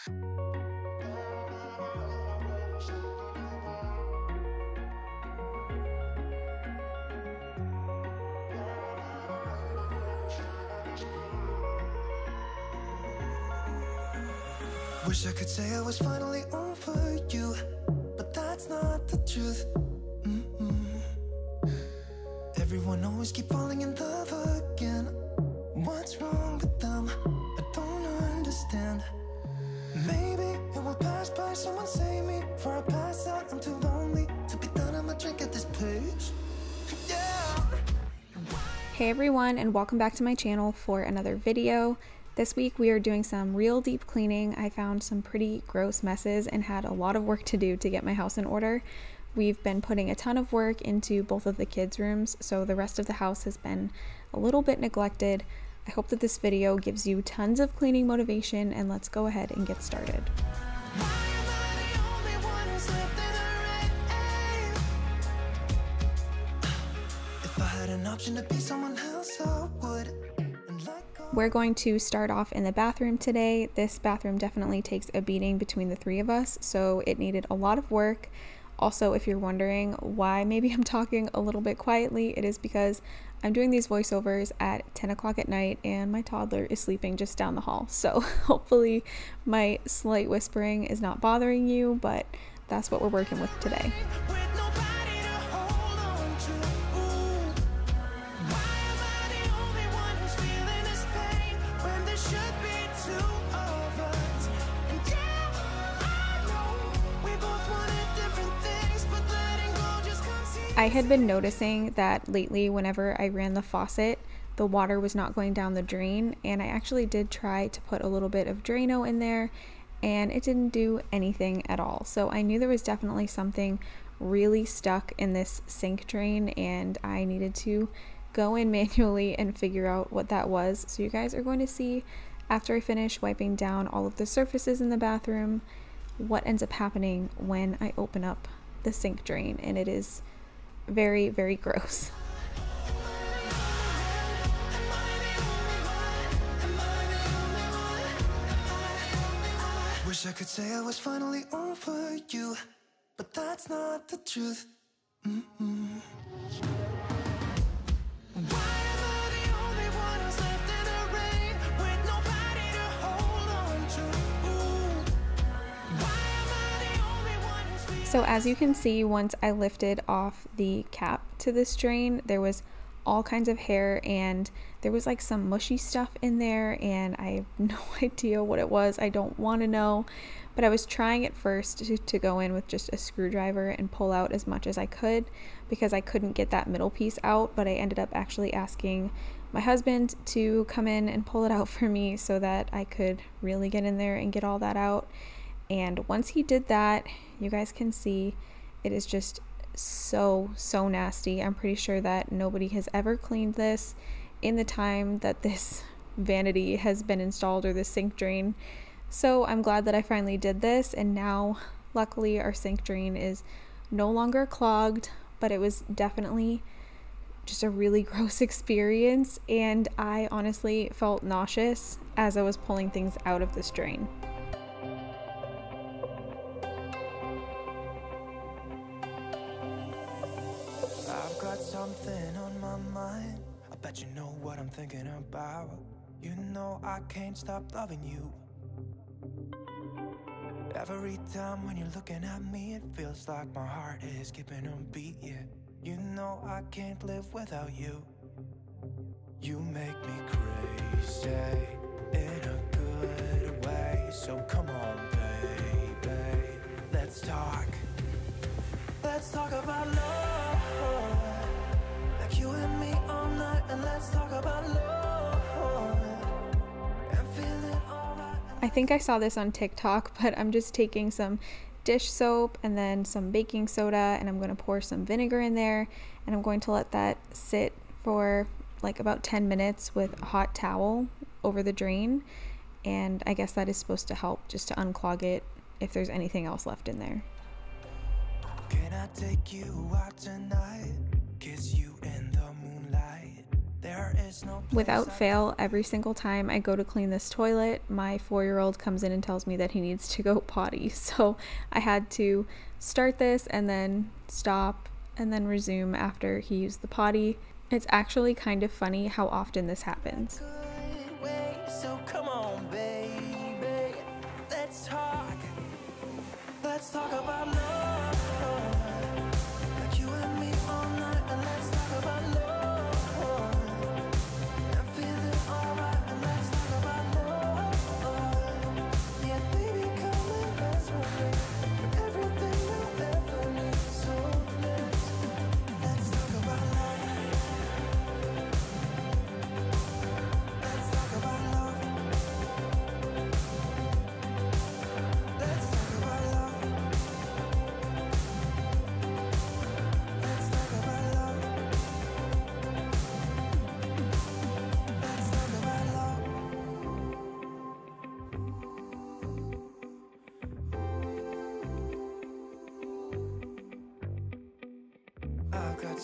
Wish I could say I was finally over you, but that's not the truth. Mm-mm. Everyone always keep falling in love Hey everyone and welcome back to my channel for another video. This week we are doing some real deep cleaning. I found some pretty gross messes and had a lot of work to do to get my house in order. We've been putting a ton of work into both of the kids' rooms, so the rest of the house has been a little bit neglected. I hope that this video gives you tons of cleaning motivation and let's go ahead and get started. Option to be someone else, I would. And let go. We're going to start off in the bathroom today. This bathroom definitely takes a beating between the three of us, so it needed a lot of work. Also, if you're wondering why maybe I'm talking a little bit quietly, it is because I'm doing these voiceovers at 10 o'clock at night and my toddler is sleeping just down the hall. So hopefully, my slight whispering is not bothering you, but that's what we're working with today. With I had been noticing that lately, whenever I ran the faucet, the water was not going down the drain, and I actually did try to put a little bit of Drano in there, and it didn't do anything at all. So I knew there was definitely something really stuck in this sink drain, and I needed to go in manually and figure out what that was. So you guys are going to see after I finish wiping down all of the surfaces in the bathroom what ends up happening when I open up the sink drain, and it is very, very gross. Wish I could say I was finally over you, but that's not the truth. Mm-mm. Why So, as you can see, once I lifted off the cap to this drain, there was all kinds of hair and there was like some mushy stuff in there, and I have no idea what it was. I don't want to know, but I was trying at first to, to go in with just a screwdriver and pull out as much as I could because I couldn't get that middle piece out. But I ended up actually asking my husband to come in and pull it out for me so that I could really get in there and get all that out. And once he did that, you guys can see it is just so, so nasty. I'm pretty sure that nobody has ever cleaned this in the time that this vanity has been installed or the sink drain. So I'm glad that I finally did this. And now, luckily, our sink drain is no longer clogged, but it was definitely just a really gross experience. And I honestly felt nauseous as I was pulling things out of this drain. Something on my mind. I bet you know what I'm thinking about. You know I can't stop loving you. Every time when you're looking at me, it feels like my heart is skipping a beat. Yeah, you know I can't live without you. You make me crazy in a good way. So come on, baby, let's talk. Let's talk about love. Like you and me all night, and let's talk about love. And feeling alright. I think I saw this on TikTok, but I'm just taking some dish soap and then some baking soda and I'm going to pour some vinegar in there and I'm going to let that sit for like about 10 minutes with a hot towel over the drain and I guess that is supposed to help just to unclog it if there's anything else left in there. Can I take you out tonight? Kiss you in the moonlight. There is no Without fail, every single time I go to clean this toilet, my four year old comes in and tells me that he needs to go potty. So I had to start this and then stop and then resume after he used the potty. It's actually kind of funny how often this happens.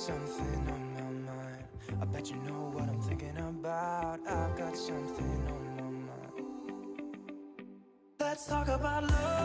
Something on my mind. I bet you know what I'm thinking about. I've got something on my mind. Let's talk about love.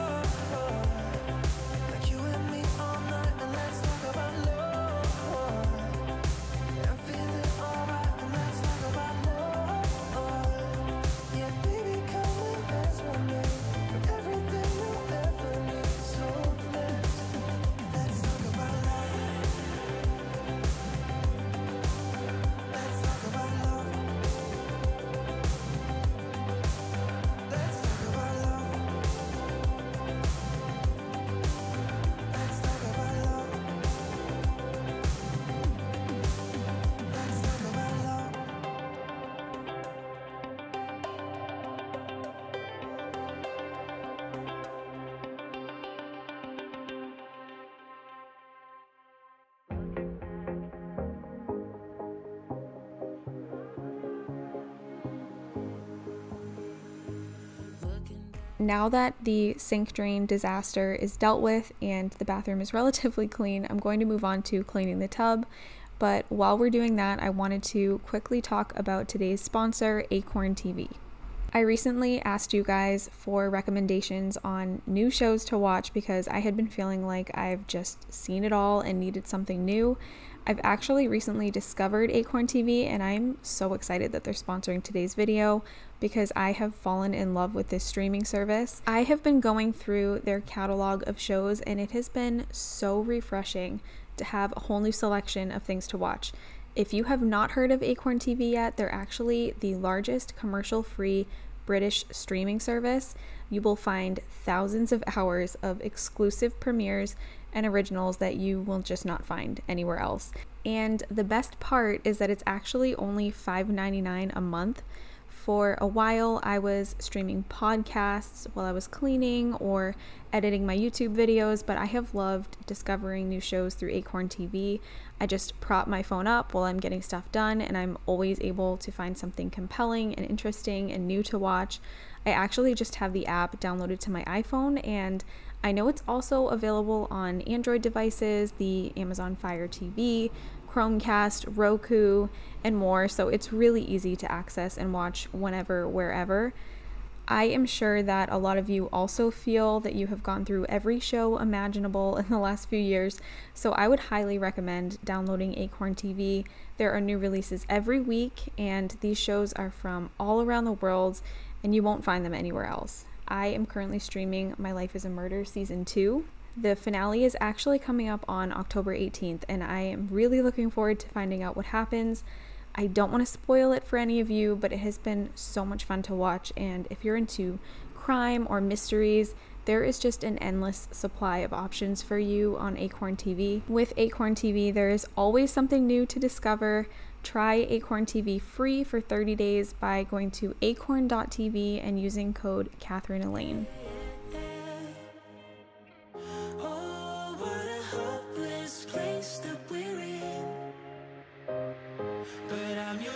Now that the sink drain disaster is dealt with and the bathroom is relatively clean, I'm going to move on to cleaning the tub. But while we're doing that, I wanted to quickly talk about today's sponsor, Acorn TV. I recently asked you guys for recommendations on new shows to watch because I had been feeling like I've just seen it all and needed something new. I've actually recently discovered Acorn TV and I'm so excited that they're sponsoring today's video because I have fallen in love with this streaming service. I have been going through their catalog of shows and it has been so refreshing to have a whole new selection of things to watch. If you have not heard of Acorn TV yet, they're actually the largest commercial free British streaming service. You will find thousands of hours of exclusive premieres and originals that you will just not find anywhere else. And the best part is that it's actually only $5.99 a month. For a while, I was streaming podcasts while I was cleaning or editing my YouTube videos, but I have loved discovering new shows through Acorn TV. I just prop my phone up while I'm getting stuff done, and I'm always able to find something compelling and interesting and new to watch. I actually just have the app downloaded to my iPhone, and I know it's also available on Android devices, the Amazon Fire TV, Chromecast, Roku, and more, so it's really easy to access and watch whenever, wherever. I am sure that a lot of you also feel that you have gone through every show imaginable in the last few years, so I would highly recommend downloading Acorn TV. There are new releases every week, and these shows are from all around the world, and you won't find them anywhere else. I am currently streaming My Life is a Murder Season 2. The finale is actually coming up on October 18th, and I am really looking forward to finding out what happens. I don't want to spoil it for any of you, but it has been so much fun to watch. And if you're into crime or mysteries, there is just an endless supply of options for you on Acorn TV. With Acorn TV, there is always something new to discover. Try Acorn TV free for 30 days by going to acorn.tv and using code Catherine Elaine. Oh, what a hopeless place that we're in. But I'm your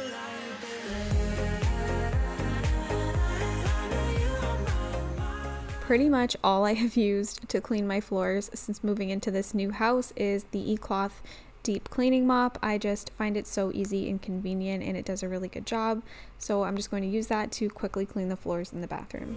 Pretty much all I have used to clean my floors since moving into this new house is the eCloth deep cleaning mop. I just find it so easy and convenient and it does a really good job. So I'm just going to use that to quickly clean the floors in the bathroom.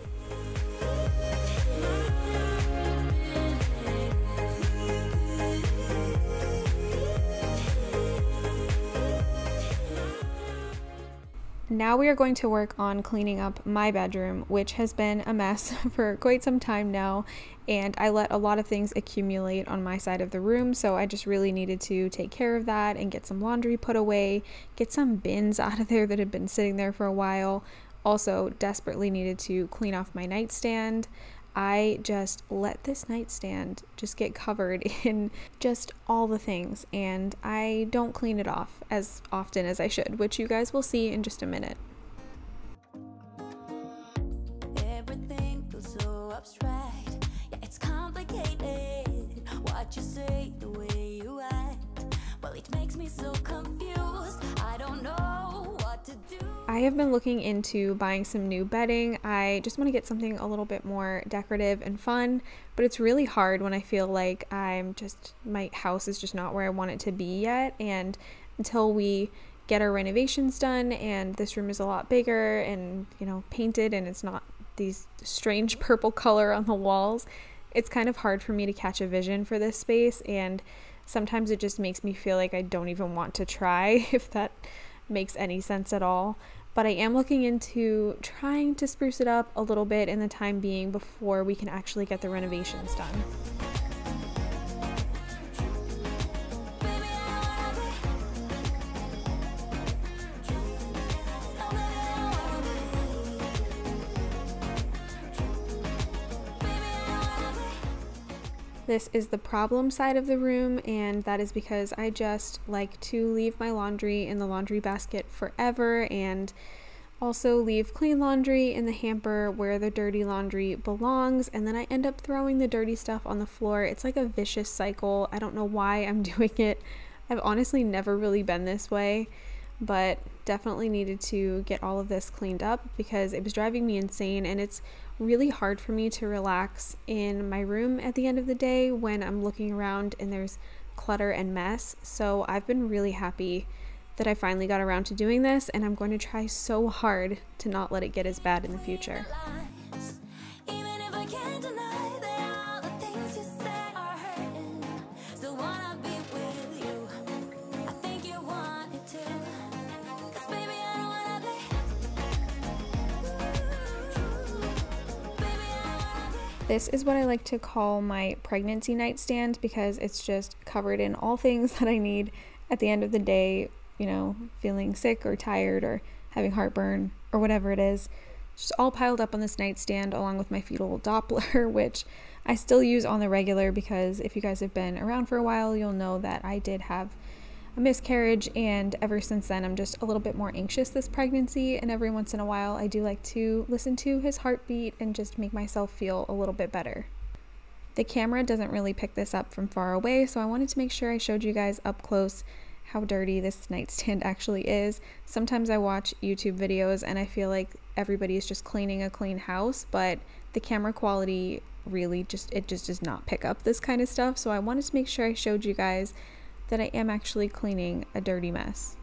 Now we are going to work on cleaning up my bedroom, which has been a mess for quite some time now. And I let a lot of things accumulate on my side of the room, so I just really needed to take care of that and get some laundry put away, get some bins out of there that had been sitting there for a while. Also, desperately needed to clean off my nightstand. I just let this nightstand just get covered in just all the things, and I don't clean it off as often as I should, which you guys will see in just a minute. I have been looking into buying some new bedding. I just want to get something a little bit more decorative and fun, but it's really hard when I feel like I'm just, my house is just not where I want it to be yet. And until we get our renovations done and this room is a lot bigger and, you know, painted and it's not these strange purple color on the walls, it's kind of hard for me to catch a vision for this space. And sometimes it just makes me feel like I don't even want to try if that makes any sense at all but I am looking into trying to spruce it up a little bit in the time being before we can actually get the renovations done. This is the problem side of the room, and that is because I just like to leave my laundry in the laundry basket forever and also leave clean laundry in the hamper where the dirty laundry belongs, and then I end up throwing the dirty stuff on the floor. It's like a vicious cycle. I don't know why I'm doing it. I've honestly never really been this way, but definitely needed to get all of this cleaned up because it was driving me insane and it's really hard for me to relax in my room at the end of the day when I'm looking around and there's clutter and mess. So I've been really happy that I finally got around to doing this, and I'm going to try so hard to not let it get as bad in the future. This is what I like to call my pregnancy nightstand because it's just covered in all things that I need at the end of the day, you know, feeling sick or tired or having heartburn or whatever it is. Just all piled up on this nightstand along with my fetal Doppler, which I still use on the regular because if you guys have been around for a while, you'll know that I did have a miscarriage, and ever since then, I'm just a little bit more anxious this pregnancy. And every once in a while, I do like to listen to his heartbeat and just make myself feel a little bit better. The camera doesn't really pick this up from far away, so I wanted to make sure I showed you guys up close how dirty this nightstand actually is. Sometimes I watch YouTube videos and I feel like everybody is just cleaning a clean house, but the camera quality really just it just does not pick up this kind of stuff. So I wanted to make sure I showed you guys that I am actually cleaning a dirty mess.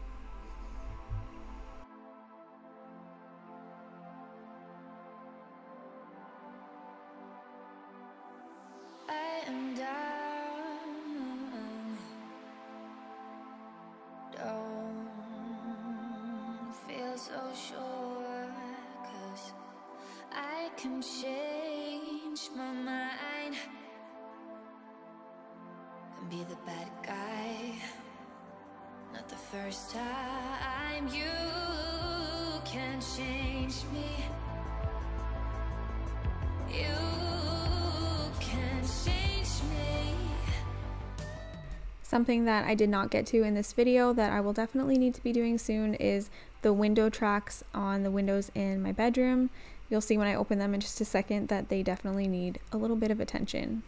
Something that I did not get to in this video that I will definitely need to be doing soon is the window tracks on the windows in my bedroom. You'll see when I open them in just a second that they definitely need a little bit of attention.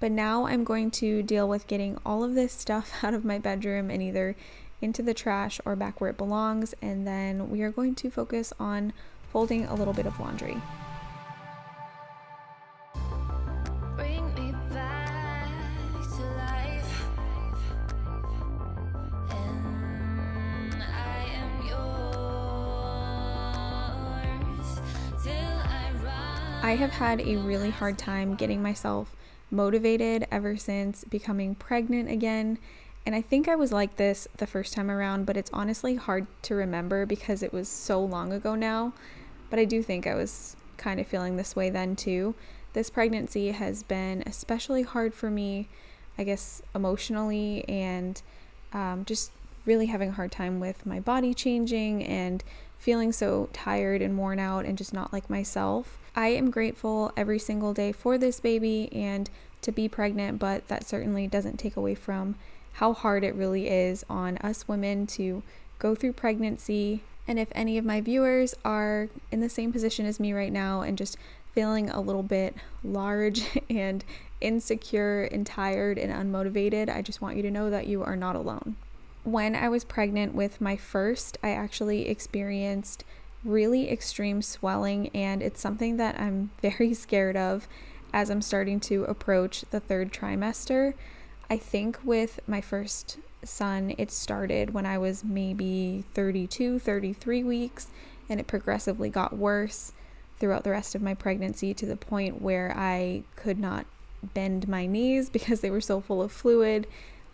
But now I'm going to deal with getting all of this stuff out of my bedroom and either into the trash or back where it belongs. And then we are going to focus on folding a little bit of laundry. I have had a really hard time getting myself motivated ever since becoming pregnant again and I think I was like this the first time around, but it's honestly hard to remember because it was so long ago now. But I do think I was kind of feeling this way then too. This pregnancy has been especially hard for me, I guess, emotionally and um, just really having a hard time with my body changing and feeling so tired and worn out and just not like myself. I am grateful every single day for this baby and to be pregnant, but that certainly doesn't take away from how hard it really is on us women to go through pregnancy. And if any of my viewers are in the same position as me right now and just feeling a little bit large and insecure and tired and unmotivated, I just want you to know that you are not alone. When I was pregnant with my first, I actually experienced really extreme swelling, and it's something that I'm very scared of as I'm starting to approach the third trimester. I think with my first son, it started when I was maybe 32, 33 weeks, and it progressively got worse throughout the rest of my pregnancy to the point where I could not bend my knees because they were so full of fluid.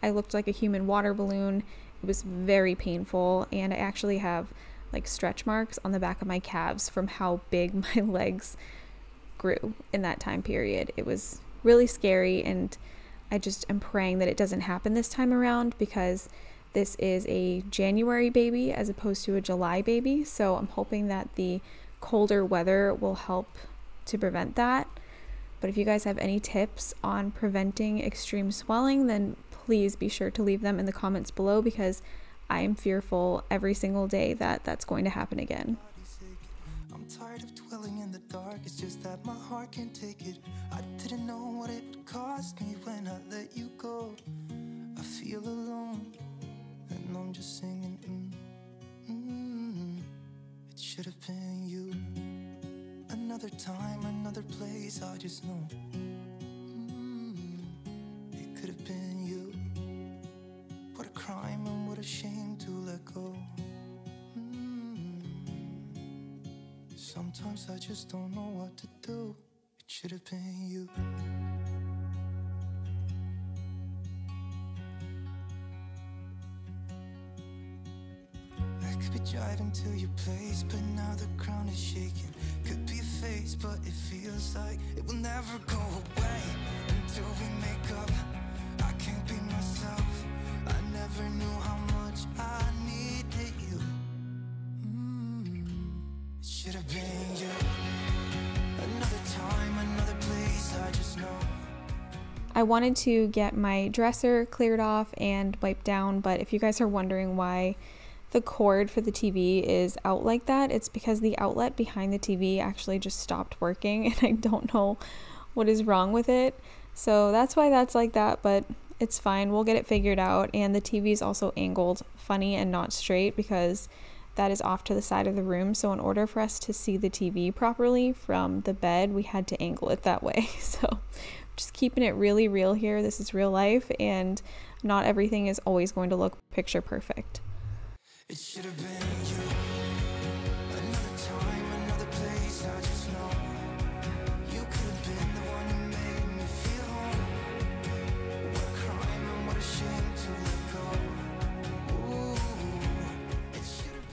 I looked like a human water balloon. It was very painful, and I actually have like stretch marks on the back of my calves from how big my legs grew in that time period. It was really scary, and I just am praying that it doesn't happen this time around because this is a January baby as opposed to a July baby. So I'm hoping that the colder weather will help to prevent that. But if you guys have any tips on preventing extreme swelling, then please be sure to leave them in the comments below because I am fearful every single day that that's going to happen again. I'm tired of dwelling in the dark, it's just that my heart can't take it. I didn't know what it cost me when I let you go. I feel alone, and I'm just singing, mm, mm, it should have been you. Another time, another place, I just know. Mm, it could have been you. What a crime and what a shame to let go. Mm. Sometimes I just don't know what to do. It should have been you. Could be to your place, but now the ground is shaking. Could be a face, but it feels like it will never go away until we make up. I can't be myself. I never knew how much I needed you. Mm, it should have been you. Another time, another place, I just know. I wanted to get my dresser cleared off and wiped down, but if you guys are wondering why the cord for the TV is out like that, it's because the outlet behind the TV actually just stopped working and I don't know what is wrong with it. So that's why that's like that, but it's fine. We'll get it figured out. And the TV is also angled funny and not straight because that is off to the side of the room. So, in order for us to see the TV properly from the bed, we had to angle it that way. So, just keeping it really real here. This is real life, and not everything is always going to look picture perfect. It should have been you.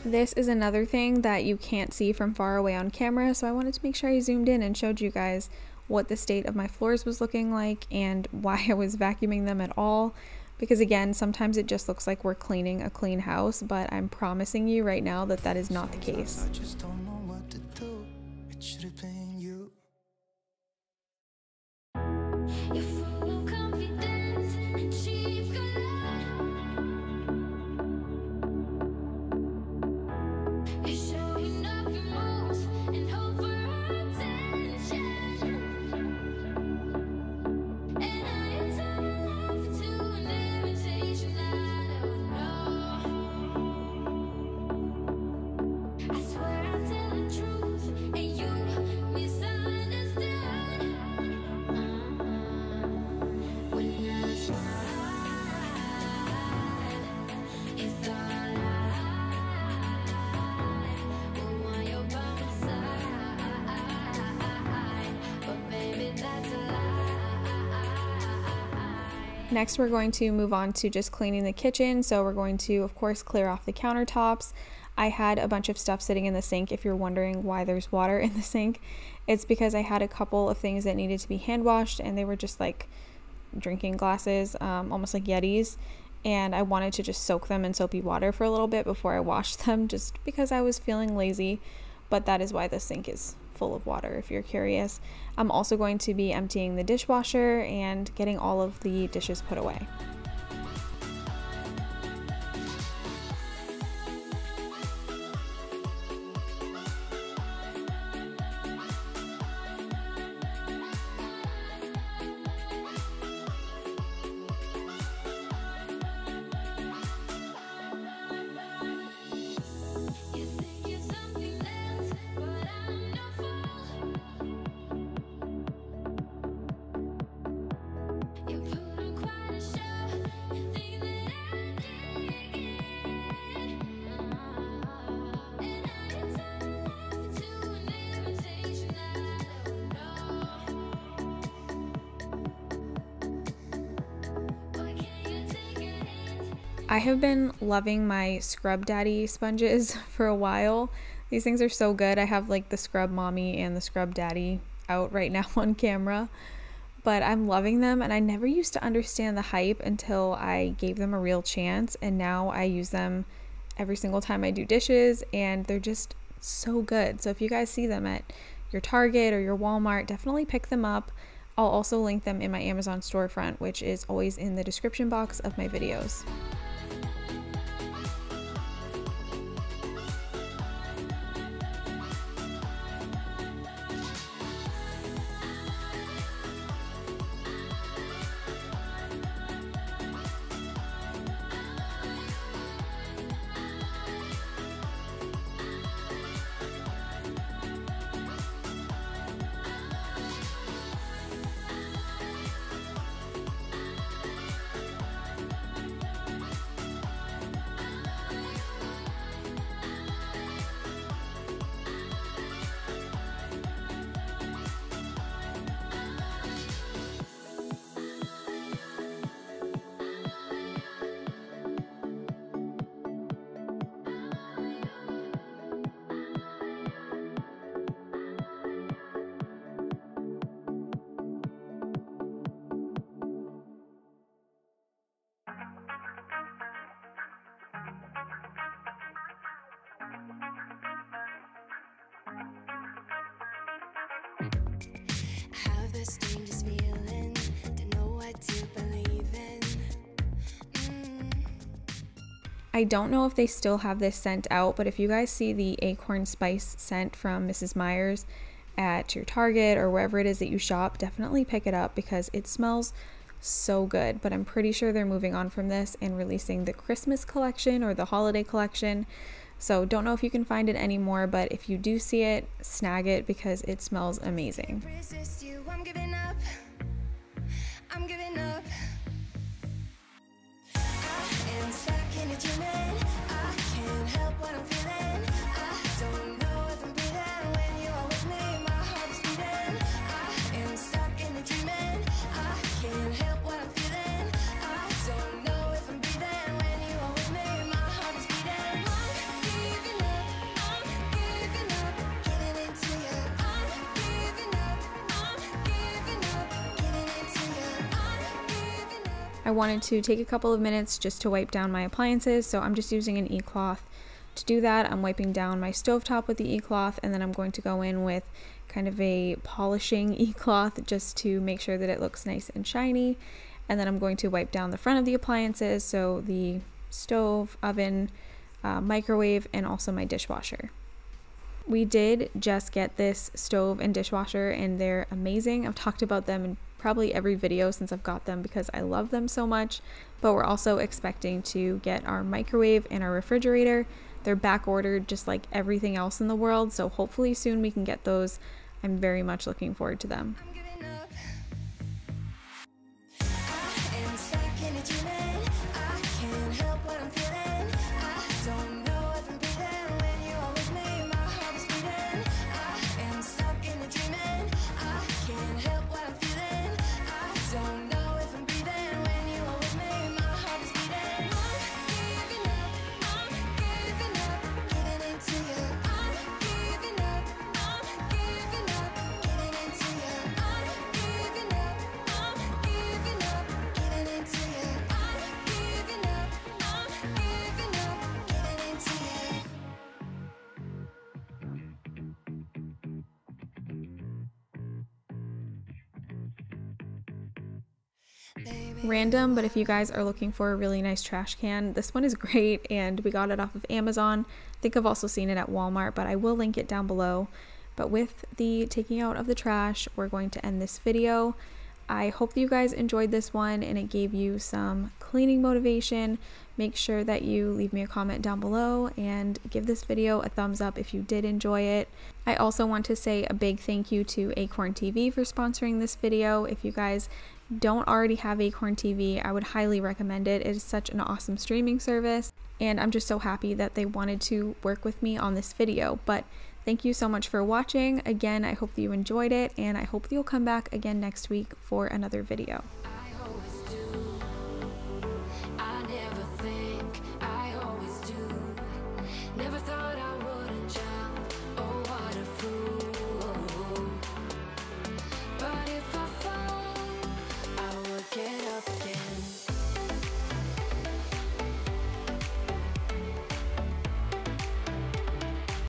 This is another thing that you can't see from far away on camera, so I wanted to make sure I zoomed in and showed you guys what the state of my floors was looking like and why I was vacuuming them at all. Because again, sometimes it just looks like we're cleaning a clean house, but I'm promising you right now that that is not the case. Next, we're going to move on to just cleaning the kitchen. So we're going to, of course, clear off the countertops. I had a bunch of stuff sitting in the sink. If you're wondering why there's water in the sink, it's because I had a couple of things that needed to be hand washed and they were just like drinking glasses, um, almost like Yetis. And I wanted to just soak them in soapy water for a little bit before I washed them just because I was feeling lazy. But that is why the sink is full of water if you're curious. I'm also going to be emptying the dishwasher and getting all of the dishes put away. I have been loving my Scrub Daddy sponges for a while. These things are so good. I have like the Scrub Mommy and the Scrub Daddy out right now on camera. But I'm loving them and I never used to understand the hype until I gave them a real chance and now I use them every single time I do dishes and they're just so good. So if you guys see them at your Target or your Walmart, definitely pick them up. I'll also link them in my Amazon storefront, which is always in the description box of my videos. I don't know if they still have this scent out, but if you guys see the acorn spice scent from Mrs. Meyer's at your Target or wherever it is that you shop, definitely pick it up because it smells so good. But I'm pretty sure they're moving on from this and releasing the Christmas collection or the holiday collection. So don't know if you can find it anymore, but if you do see it, snag it because it smells amazing. I wanted to take a couple of minutes just to wipe down my appliances, so I'm just using an e-cloth. To do that, I'm wiping down my stovetop with the e-cloth, and then I'm going to go in with kind of a polishing e-cloth just to make sure that it looks nice and shiny. And then I'm going to wipe down the front of the appliances, so the stove, oven, uh, microwave, and also my dishwasher. We did just get this stove and dishwasher, and they're amazing. I've talked about them in probably every video since I've got them because I love them so much. But we're also expecting to get our microwave and our refrigerator. They're back ordered just like everything else in the world, so hopefully soon we can get those. I'm very much looking forward to them. Random, but if you guys are looking for a really nice trash can, this one is great and we got it off of Amazon. I think I've also seen it at Walmart, but I will link it down below. But with the taking out of the trash, we're going to end this video. I hope you guys enjoyed this one and it gave you some cleaning motivation. Make sure that you leave me a comment down below and give this video a thumbs up if you did enjoy it. I also want to say a big thank you to Acorn TV for sponsoring this video. If you guys don't already have Acorn TV, I would highly recommend it. It is such an awesome streaming service and I'm just so happy that they wanted to work with me on this video. But Thank you so much for watching. Again, I hope that you enjoyed it and I hope that you'll come back again next week for another video.